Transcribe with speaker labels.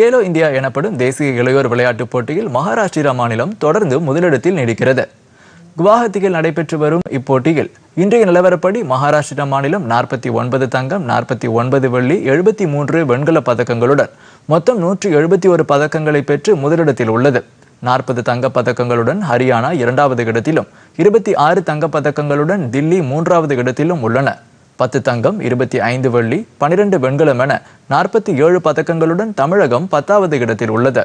Speaker 1: Khelo India எனப்படும் தேசிய இளையோர் விளையாட்டுப் போட்டியில் மகாராஷ்டிரா மாநிலம் தொடர்ந்து முதலிடத்தில் நீடிக்கிறது. குவாஹத்தியில் நடைபெற்று வரும் இப்போட்டியில் இன்றைய நிலவரப்படி மகாராஷ்டிரா மாநிலம் நாற்பத்தி ஒன்பது தங்கம் நாற்பத்தி ஒன்பது வெள்ளி எழுபத்தி மூன்று வெண்கல பதக்கங்களுடன் மொத்தம் நூற்றி எழுபத்தி ஒரு பதக்கங்களை பெற்று முதலிடத்தில் உள்ளது. நாற்பது தங்கப் பதக்கங்களுடன் ஹரியானா இரண்டாவது இடத்திலும் இருபத்தி ஆறு தங்கப் பதக்கங்களுடன் தில்லி மூன்றாவது இடத்திலும் உள்ளன. பத்து தங்கம் இருபத்தி ஐந்து வெள்ளி பனிரெண்டு வெண்கலம் என நாற்பத்தி ஏழு பதக்கங்களுடன் தமிழகம் பத்தாவது இடத்தில் உள்ளது.